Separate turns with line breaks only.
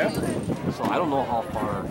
Yeah.
So I don't know how far